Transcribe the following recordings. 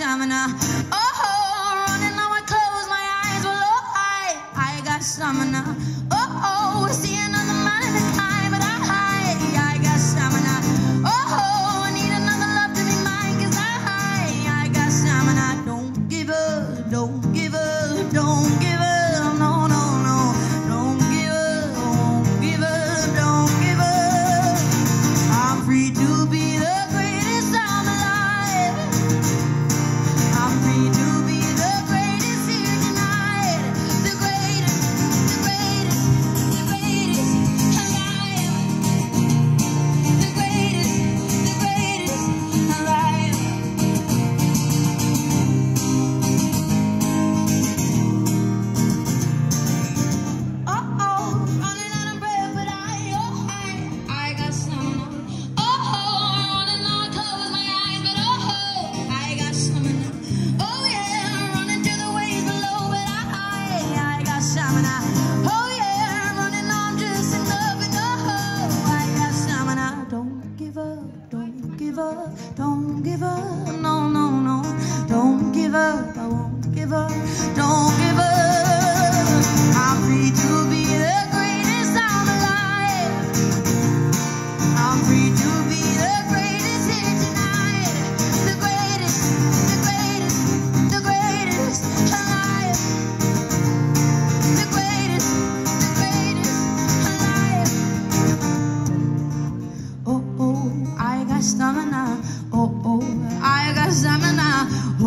stamina. Oh, running now I close my eyes. Well, oh, I, I got stamina. Oh, oh seeing.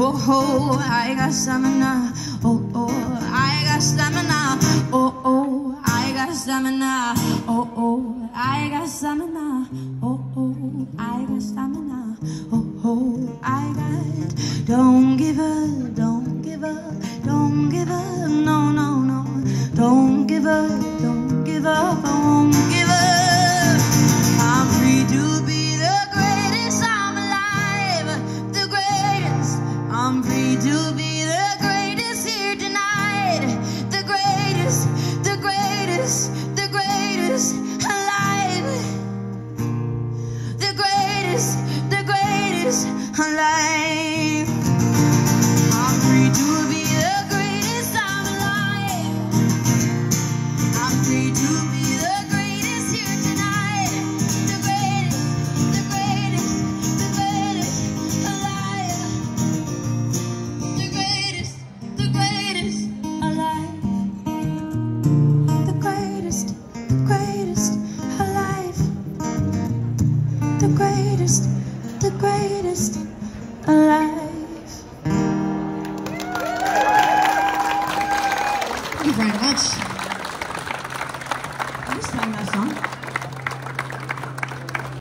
Oh, oh, I got stamina. Oh, oh, I got stamina. Oh, oh, I got stamina. Oh, oh, I got stamina. Oh, oh, I got stamina. Oh, oh, I got. Don't give up, don't give up, don't give up. No, no, no. Don't give up, don't give up. the greatest, the greatest alive. Thank you very much. I just sang that song.